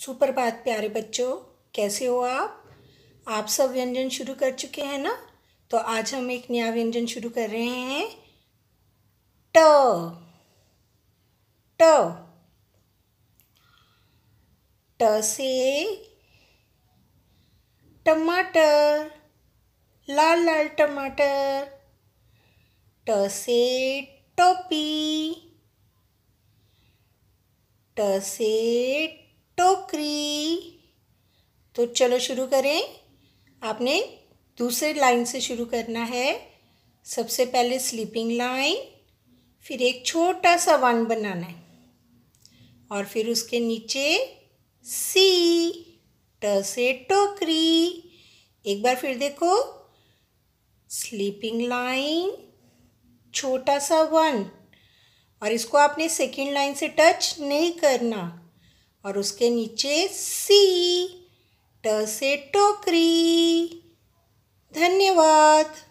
सुप्रभात प्यारे बच्चों, कैसे हो आप? आप सब व्यंजन शुरू कर चुके हैं ना? तो आज हम एक नया व्यंजन शुरू कर रहे हैं। ट। ट। ट से टमाटर, लाल लाल टमाटर। ट से टोपी। ट से टोकरी। तो चलो शुरू करें। आपने दूसरे लाइन से शुरू करना है। सबसे पहले स्लीपिंग लाइन फिर एक छोटा सा वन बनाना है। और फिर उसके नीचे सी ट से टोकरी। एक बार फिर देखो। स्लीपिंग लाइन छोटा सा वन। और इसको आपने सेकेंड लाइन से टच नहीं करना। और उसके नीचे सी ट से टोकरी। धन्यवाद।